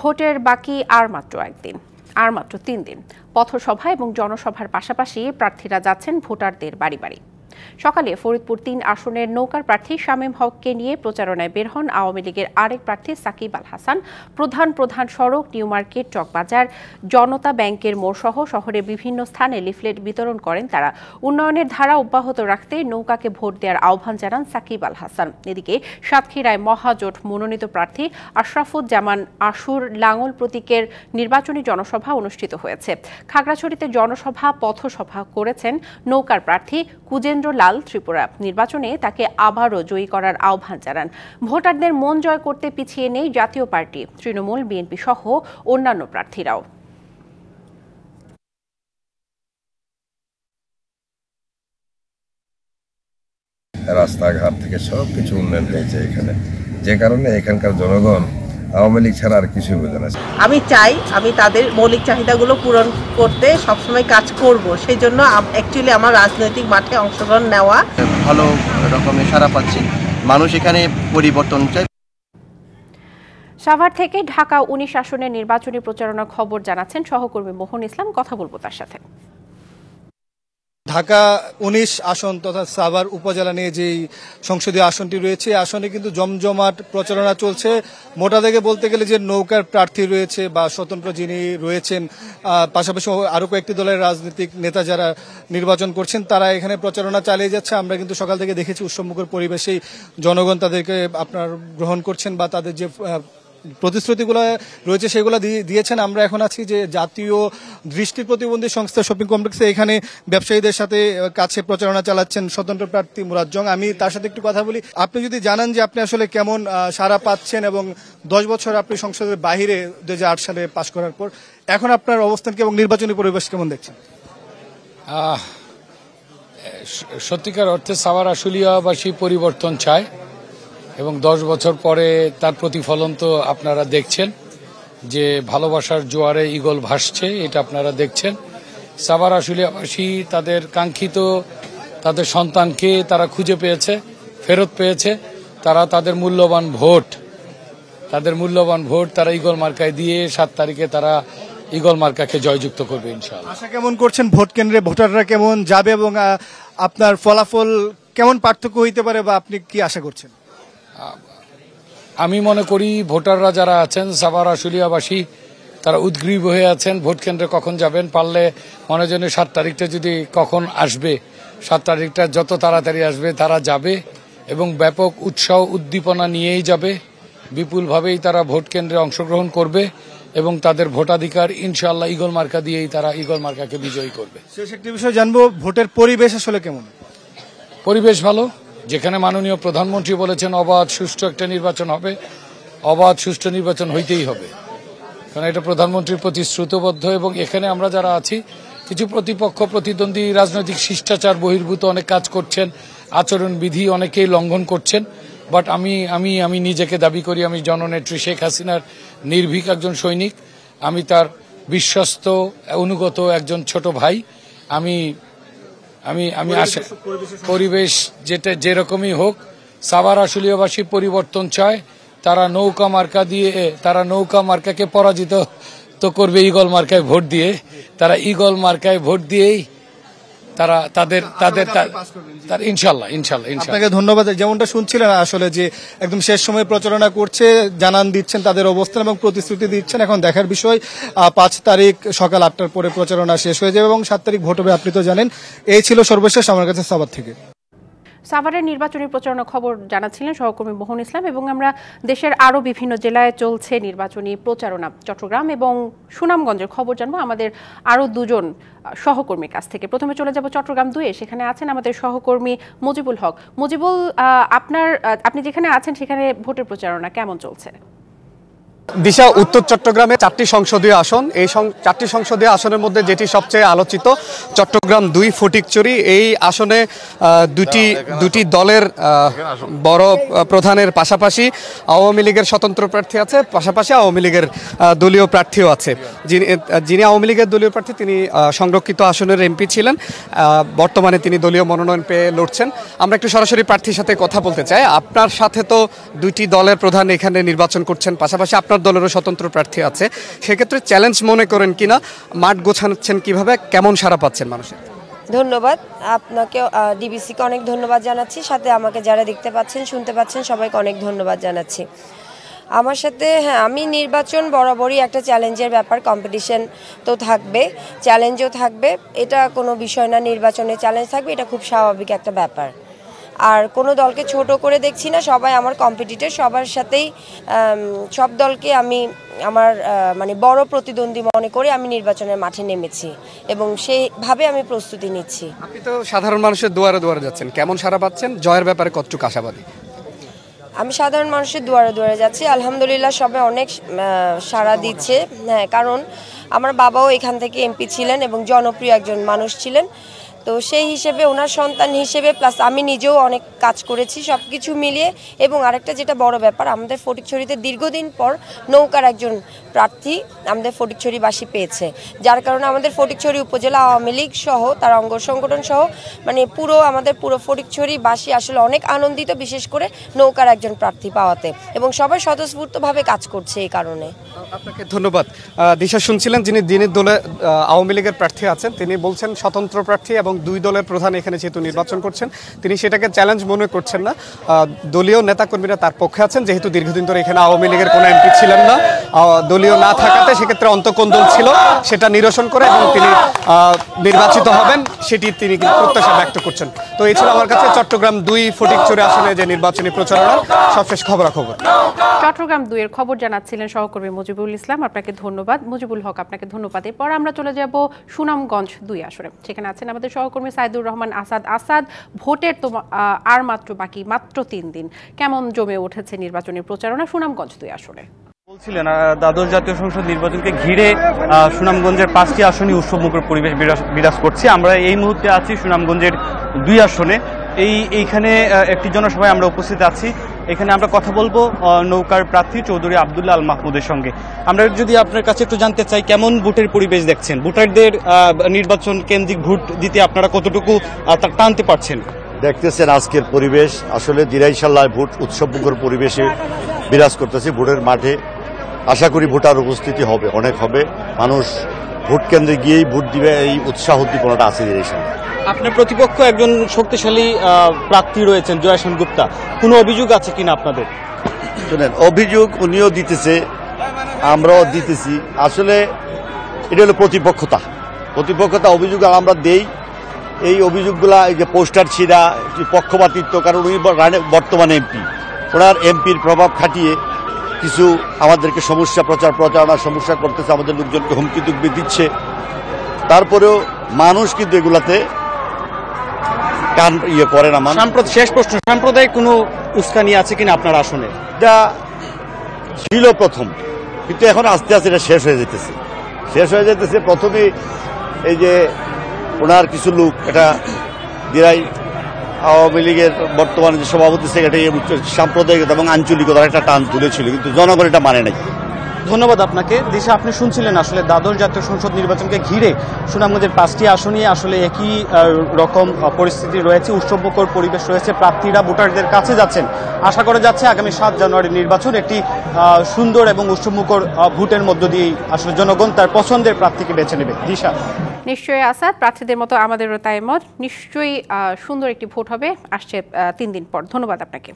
ভোটের বাকি আর মাত্র একদিন, আর মাত্র তিন দিন। পথসভা এবং জনসভার পাশাপাশি প্রার্থীরা যাচ্ছেন ভোটারদের বাড়ি বাড়ি। সকালে ফরিদপুর তিন আসনের নৌকার প্রার্থী শামীম হককে নিয়ে প্রচারণায় বের হন আওয়ামী লীগের আরেক প্রার্থী সাকিব আল হাসান। প্রধান প্রধান সড়ক, নিউ মার্কেট, চকবাজার, জনতা ব্যাংকের মোড় সহ শহরের বিভিন্ন স্থানে লিফলেট বিতরণ করেন তারা। উন্নয়নের ধারা অব্যাহত রাখতে নৌকাকে ভোট দেওয়ার আহ্বান জানান সাকিব আল হাসান। এদিকে সাতক্ষীরায় মহাজোট মনোনীত প্রার্থী আশরাফুজ্জামান আশুর লাঙ্গল প্রতীকের নির্বাচনী জনসভা অনুষ্ঠিত হয়েছে। খাগড়াছড়িতে জনসভা, পথসভা করেছেন নৌকার প্রার্থী কুজেন্দ্র লাল ত্রিপুরা নির্বাচনে তাকে আবারও জয়ী করার আহ্বান জানান। ভোটারদের মন জয় করতে পিছিয়ে নেই জাতীয় পার্টি। তৃণমূল, বিএনপি সহ অন্যান্য প্রার্থীরাও। রাস্তাঘাট থেকে সব কিছু উন্নয়ন হয়েছে এখানে। যে কারণে এখানকার জনগণ আওয়ামী লীগ ছাড়া আর কিছুই বোঝে না। আমি চাই আমি তাদের মৌলিক চাহিদাগুলো পূরণ করতে সবসময় কাজ করব। সেই জন্য অ্যাকচুয়ালি আমার রাজনৈতিক মাঠে অংশগ্রহণ নেওয়া। ভালো রকমের সারা পাচ্ছি। মানুষ এখানে পরিবর্তন চাই। সাভার থেকে ঢাকা উনিশ আসনের নির্বাচনী প্রচারণার খবর জানাচ্ছেন সহকর্মী মোহন ইসলাম। কথা বলব তার সাথে। ঢাকা উনিশ আসন তথা সাভার উপজেলা নিয়ে যেই সংসদীয় আসনটি রয়েছে আসনে কিন্তু জমজমাট প্রচারণা চলছে। মোটা থেকে বলতে গেলে যে নৌকার প্রার্থী রয়েছে বা স্বতন্ত্র যিনি রয়েছেন পাশাপাশি আরও কয়েকটি দলের রাজনৈতিক নেতা যারা নির্বাচন করছেন, তারা এখানে প্রচারণা চালিয়ে যাচ্ছে। আমরা কিন্তু সকাল থেকে দেখেছি উৎসবমুখর পরিবেশেই জনগণ তাদেরকে আপনার গ্রহণ করছেন বা তাদের যে প্রতিশ্রুতিগুলো রয়েছে, সেগুলো দিয়ে- দিয়েছেন। আমরা এখন আছি যে জাতীয় দৃষ্টি প্রতিবন্ধী সংস্থা শপিং কমপ্লেক্সে। এখানে ব্যবসায়ীদের সাথে কাছে প্রচারণা চালাচ্ছেন স্বতন্ত্র প্রার্থী মুরাজ্জং আমি তার সাথে একটু কথা বলি। আপনি যদি জানান যে আপনি আসলে কেমন সাড়া পাচ্ছেন এবং দশ বছর আপনি সংসদের বাহিরে দু হাজার আট সালে পাশ করার পর, এখন আপনার অবস্থান কি এবং নির্বাচনী পরিবেশ কেমন দেখছেন? সত্যিকার অর্থে সাভার আশুলিয়াবাসী পরিবর্তন চায়। এবং দশ বছর পরে তার প্রতিফলন তো আপনারা দেখছেন, যে ভালোবাসার জোয়ারে ইগল ভাসছে, এটা আপনারা দেখছেন। সাভার আশুলিয়াবাসী তাদের কাঙ্ক্ষিত তাদের সন্তানকে তারা খুঁজে পেয়েছে, ফেরত পেয়েছে। তারা তাদের মূল্যবান ভোট, তাদের মূল্যবান ভোট তারা ইগল মার্কায় দিয়ে সাত তারিখে তারা ইগল মার্কাকে জয়যুক্ত করবে ইনশাআল্লাহ। আশা কেমন করছেন? ভোট কেন্দ্রে ভোটাররা কেমন যাবে এবং আপনার ফলাফল কেমন পার্থক্য হইতে পারে বা আপনি কি আশা করছেন? আমি মনে করি ভোটাররা যারা আছেন সাভার আশুলিয়াবাসী তারা উদ্গ্রীব হয়ে আছেন। ভোট কেন্দ্রে কখন যাবেন পারলে মনে জন্য সাত তারিখটা যদি কখন আসবে সাত তারিখটা যত তাড়াতাড়ি আসবে তারা যাবে এবং ব্যাপক উৎসাহ উদ্দীপনা নিয়েই যাবে। বিপুলভাবেই তারা ভোট কেন্দ্রে অংশগ্রহণ করবে এবং তাদের ভোটাধিকার ইনশাআল্লাহ ইগল মার্কা দিয়েই তারা ইগল মার্কাকে বিজয়ী করবে। শেষ একটি বিষয় জানব ভোটের পরিবেশ আসলে কেমন? পরিবেশ ভালো? যেখানে মাননীয় প্রধানমন্ত্রী বলেছেন অবাধ, সুষ্ঠু একটা নির্বাচন হবে। অবাধ, সুষ্ঠু নির্বাচন হইতেই হবে। কারণ এটা প্রধানমন্ত্রীর প্রতি শ্রুতবদ্ধ এবং এখানে আমরা যারা আছি, কিছু প্রতিপক্ষ, প্রতিদ্বন্দ্বী, রাজনৈতিক শিষ্টাচার, বহির্ভূত অনেক কাজ করছেন আচরণবিধি অনেকেই লঙ্ঘন করছেন। বাট আমি আমি আমি নিজেকে দাবি করি, আমি জননেত্রী শেখ হাসিনার নির্ভীক একজন সৈনিক। আমি তার বিশ্বস্ত, অনুগত একজন ছোট ভাই। আমি আমি আমি আশা পরিবেশ যেটা যেরকমই হোক সাভার আশুলিয়াবাসী পরিবর্তন চায় তারা নৌকা মার্কা দিয়ে তারা নৌকা মার্কাকে পরাজিত তো করবে ইগল মার্কায় ভোট দিয়ে। তারা ইগল মার্কায় ভোট দিয়েই তারা তাদের তাদের তার ইনশাল্লাহ ইনশাল্লাহ আপনাকে ধন্যবাদ যেমনটা শুনছিলেন আসলে যে একদম শেষ সময়ে প্রচারণা করছে জানান দিচ্ছেন তাদের অবস্থান এবং প্রতিশ্রুতি দিচ্ছেন। এখন দেখার বিষয় পাঁচ তারিখ সকাল আটটার পরে প্রচারণা শেষ হয়ে যাবে এবং সাত তারিখ ভোট হবে আপনি তো জানেন। এই ছিল সর্বশেষ আমার কাছে সবার থেকে। সাভারের নির্বাচনী প্রচারণা খবর জানাচ্ছিলেন সহকর্মী মোহন ইসলাম এবং আমরা দেশের আরও বিভিন্ন জেলায় চলছে নির্বাচনী প্রচারণা। চট্টগ্রাম এবং সুনামগঞ্জের খবর জানব আমাদের আরও দুজন সহকর্মীর কাছ থেকে। প্রথমে চলে যাব চট্টগ্রাম দুয়ে, সেখানে আছেন আমাদের সহকর্মী মুজিবুল হক। মুজিবুল আপনার আপনি যেখানে আছেন সেখানে ভোটের প্রচারণা কেমন চলছে? দিশা উত্তর চট্টগ্রামে চারটি সংসদীয় আসন। এই চারটি সংসদীয় আসনের মধ্যে যেটি সবচেয়ে আলোচিত চট্টগ্রাম দুই ফটিকচুরি। এই আসনে দুটি দুটি দলের বড় প্রধানের পাশাপাশি আওয়ামী লীগের স্বতন্ত্র প্রার্থী আছে পাশাপাশি আওয়ামী লীগের দলীয় প্রার্থীও আছে। যিনি যিনি আওয়ামী লীগের দলীয় প্রার্থী তিনি সংরক্ষিত আসনের এমপি ছিলেন। বর্তমানে তিনি দলীয় মনোনয়ন পেয়ে লড়ছেন। আমরা একটু সরাসরি প্রার্থীর সাথে কথা বলতে চাই। আপনার সাথে তো দুইটি দলের প্রধান এখানে নির্বাচন করছেন পাশাপাশি আপনার আপনার দলেরও স্বতন্ত্র প্রার্থী আছে। সেক্ষেত্রে চ্যালেঞ্জ মনে করেন কিনা? মাঠ গোছাচ্ছেন কীভাবে? কেমন সারা পাচ্ছেন মানুষের? ধন্যবাদ। আপনাকে ডিবিসিকে অনেক ধন্যবাদ জানাচ্ছি। সাথে আমাকে যারা দেখতে পাচ্ছেন, শুনতে পাচ্ছেন, সবাইকে অনেক ধন্যবাদ জানাচ্ছি। আমার সাথে হ্যাঁ আমি নির্বাচন বরাবরই একটা চ্যালেঞ্জের ব্যাপার। কম্পিটিশন তো থাকবে চ্যালেঞ্জও থাকবে। এটা কোনো বিষয় না, নির্বাচনে চ্যালেঞ্জ থাকবে, এটা খুব স্বাভাবিক একটা ব্যাপার। আর কোনো দলকে ছোট করে দেখছি না সবাই আমার কম্পিটিটর সবার সাথেই সব দলকে আমি আমার মানে বড় প্রতিদ্বন্দ্বী মনে করে আমি নির্বাচনের মাঠে নেমেছি এবং সেইভাবে আমি প্রস্তুতি নিচ্ছি। আপনি তো সাধারণ মানুষের দুয়ারে দুয়ারে যাচ্ছেন কেমন সারা পাচ্ছেন? জয়ের ব্যাপারে কতটুক আশাবাদী? আমি সাধারণ মানুষের দুয়ারে দুয়ারে যাচ্ছি আলহামদুলিল্লাহ সবাই অনেক সাড়া দিচ্ছে। হ্যাঁ কারণ আমার বাবাও এখান থেকে এমপি ছিলেন এবং জনপ্রিয় একজন মানুষ ছিলেন। তো সেই হিসেবে ওনার সন্তান হিসেবে প্লাস আমি নিজেও অনেক কাজ করেছি সব কিছু মিলিয়ে। এবং আরেকটা যেটা বড় ব্যাপার, আমাদের ফটিকছড়িতে দীর্ঘদিন পর নৌকার একজন প্রার্থী আমাদের ফটিকছড়িবাসী পেয়েছে। যার কারণে আমাদের ফটিকছড়ি উপজেলা আওয়ামী লীগ সহ, তার অঙ্গ সংগঠন সহ মানে পুরো আমাদের পুরো ফটিকছড়িবাসী আসলে অনেক আনন্দিত, বিশেষ করে নৌকার একজন প্রার্থী পাওয়াতে। এবং সবাই স্বতঃস্ফূর্তভাবে কাজ করছে এই কারণে। আপনাকে ধন্যবাদ। দিশা শুনছিলেন যিনি দিনের দলে আওয়ামী লীগের প্রার্থী আছেন, তিনি বলছেন স্বতন্ত্র প্রার্থী এবং দুই দলের প্রধান এখানে যেহেতু নির্বাচন করছেন, তিনি সেটাকে চ্যালেঞ্জ মনে করছেন না। দলীয় নেতাকর্মীরা তার পক্ষে আছেন, যেহেতু দীর্ঘদিন ধরে এখানে আওয়ামী লীগের কোনো এমপি ছিলেন না। দলীয় না থাকাতে সেক্ষেত্রে অন্তকোন্দল ছিল, সেটা নিরসন করে এবং তিনি নির্বাচিত হবেন, সেটি তিনি প্রত্যাশা ব্যক্ত করছেন। তো এই ছিল আমার কাছে চট্টগ্রাম দুই ফটিকচুরি আসনে যে নির্বাচনী প্রচারণার সবশেষ খবরাখবর। চট্টগ্রাম দুইয়ের খবর জানাচ্ছিলেন সহকর্মী মুজিবুল ইসলাম, আপনাকে ধন্যবাদ। মুজিবুল হক, আপনাকে ধন্যবাদ। এরপর আমরা চলে যাব সুনামগঞ্জ দুই আসরে সেখানে আছেন আমাদের সহকর্মী সাইদুর রহমান আসাদ আসাদ, ভোটের তো আর মাত্র বাকি, মাত্র তিন দিন। কেমন জমে উঠেছে নির্বাচনী প্রচারণা? সুনামগঞ্জ দুই আসরে। বলছিলেন দ্বাদশ জাতীয় সংসদ নির্বাচনকে ঘিরে সুনামগঞ্জের পাঁচটি আসনই উৎসবমুখর পরিবেশ বিরাজ করছে। আমরা এই মুহূর্তে আছি সুনামগঞ্জের দুই আসনে। এই, এইখানে একটি জনসভায় আমরা উপস্থিত আছি। এখানে আমরা কথা বলব নৌকার প্রার্থী চৌধুরী আবদুল্লাহ আল মাহমুদের সঙ্গে। আমরা যদি আপনার কাছে একটু জানতে চাই, কেমন ভোটের পরিবেশ দেখছেন? ভোটারদের নির্বাচন কেন্দ্রিক ভোট দিতে আপনারা কতটুকু টানতে পারছেন? দেখতেছেন আজকের পরিবেশ। আসলে দিরাইশাল্লায় ভোট উৎসবমুখর পরিবেশে বিরাজ করতেছে ভোটের মাঠে। আশা করি ভোটার উপস্থিতি হবে, অনেক হবে। মানুষ ভোট কেন্দ্রে গিয়েই ভোট দিবে, এই উৎসাহ উদ্দীপনাটা আছে দিরাইশাল্লায়। আপনার প্রতিপক্ষ একজন শক্তিশালী প্রার্থী রয়েছেন জয়াসন গুপ্তা কোনো অভিযোগ আছে কিনা আপনাদের? শুনেন, অভিযোগ উনিও দিতেছে, আমরাও দিতেছি। আসলে এটা হলো প্রতিপক্ষতা। প্রতিপক্ষতা অভিযোগ আমরা দেই। এই অভিযোগগুলা, এই যে পোস্টার ছিঁড়া পক্ষপাতিত্ব, কারণ উনি বর্তমানে এমপি। ওনার এমপির প্রভাব খাটিয়ে কিছু আমাদেরকে সমস্যা প্রচার, প্রচারণার সমস্যা করতেছে, আমাদের লোকজনকে হুমকি তুকবি দিচ্ছে। তারপরেও মানুষ কিন্তু এগুলাতে কান ইয়ে করে না মানুষ? সাম্প্রত শেষ প্রশ্ন সাম্প্রদায়িক কোনো উস্কানি আছে কিনা আপনার আসনে? এটা ছিল প্রথম কিন্তু এখন আস্তে আস্তে এটা শেষ হয়ে যেতেছে শেষ হয়ে যেতেছে প্রথমে এই যে ওনার কিছু লোক এটা দিরাই আওয়ামী লীগের বর্তমানে যে সভাপতি সেক্রেটারি সাম্প্রদায়িকতা এবং আঞ্চলিকতার একটা টান তুলেছিল কিন্তু জনগণ এটা মানে নাই। ধন্যবাদ আপনাকে। দিশা, আপনি শুনছিলেন আসলে দ্বাদশ জাতীয় সংসদ নির্বাচনকে ঘিরে সুনামগঞ্জের পাঁচটি আসনই আসলে একই রকম পরিস্থিতি রয়েছে, উৎসবমুখর পরিবেশ রয়েছে, প্রার্থীরা ভোটারদের কাছে যাচ্ছেন। আশা করা যাচ্ছে আগামী সাত জানুয়ারি নির্বাচন একটি সুন্দর এবং উৎসবমুখর ভোটের মধ্য দিয়েই আসলে জনগণ তার পছন্দের প্রার্থীকে বেছে নেবে। দিশা। নিশ্চয়ই আসাদ, প্রার্থীদের মতো আমাদেরও তাই মত। নিশ্চয়ই সুন্দর একটি ভোট হবে। আসছে তিন দিন পর। ধন্যবাদ আপনাকে।